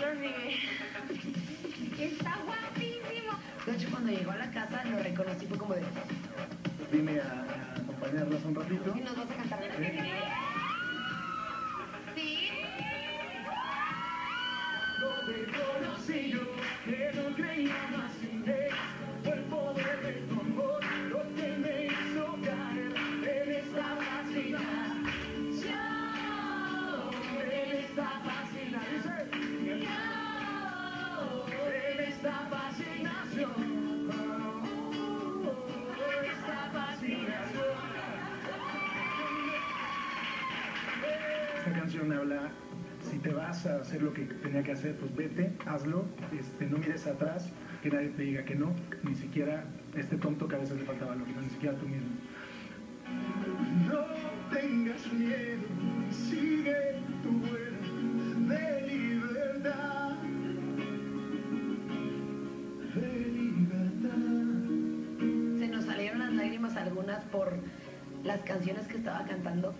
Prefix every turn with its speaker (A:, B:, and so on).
A: Está guapísimo. De hecho, cuando llegó a la casa lo reconocí, fue como de...
B: Vine a, a acompañarlas un ratito.
A: Y nos vas a cantar.
B: ¿Eh? ¿Sí? Canción habla, si te vas a hacer lo que tenía que hacer, pues vete, hazlo, este, no mires atrás, que nadie te diga que no, ni siquiera este tonto que a veces le faltaba lógica, ni siquiera tú mismo. No tengas miedo, sigue tu vuelo de libertad, de libertad.
A: Se nos salieron las lágrimas algunas por las canciones que estaba cantando.